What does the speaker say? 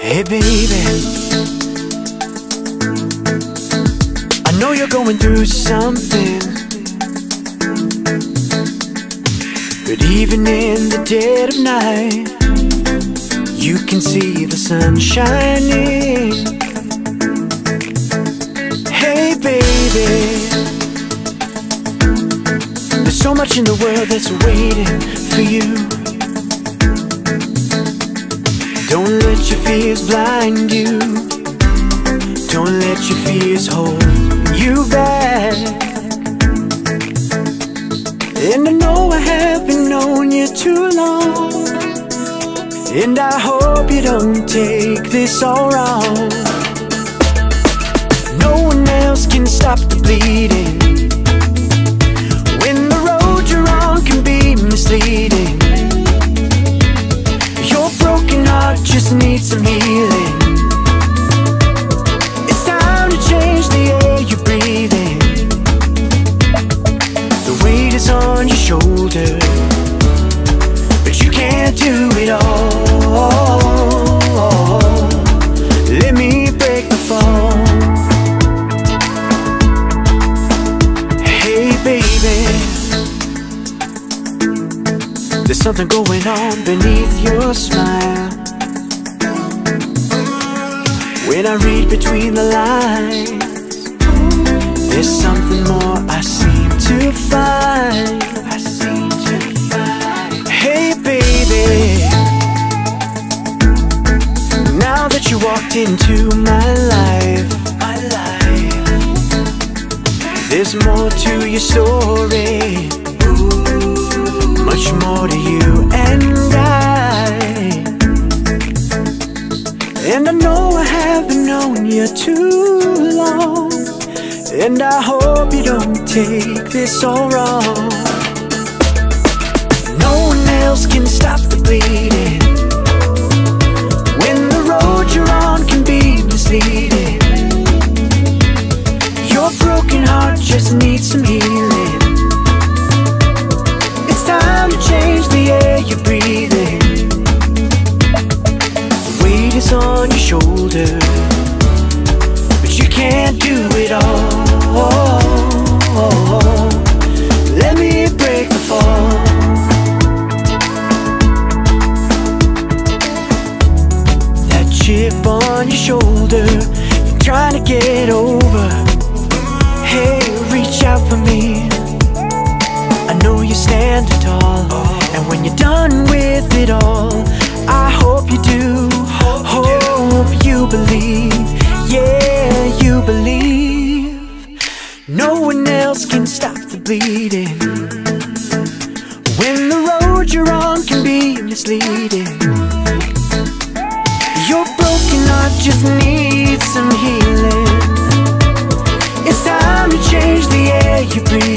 Hey baby. I know you're going through something. But even in the dead of night You can see the sun shining. Hey baby. There's so much in the world that's waiting for you don't let your fears blind you. Don't let your fears hold you back. And I know I haven't known you too long. And I hope you don't take this all wrong. No one else can stop the bleeding There's something going on beneath your smile. When I read between the lines There's something more I seem to find. Hey baby. Now that you walked into my life My life There's more to your story Much more to you and I. And I know I haven't known you too long. And I hope you don't take this all wrong. No one else can stop the bleeding on your shoulder. But you can't do it all. Let me break the fall. That chip on your shoulder You're trying to get over. Hey, reach out for me. I know you stand tall. And when you're done with it all I hope you do. Hope you believe. Yeah, you believe. No one else can stop the bleeding. When the road you're on can be misleading. Your broken heart just needs some healing. It's time to change the air you're breathing